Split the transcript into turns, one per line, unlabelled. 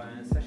One second.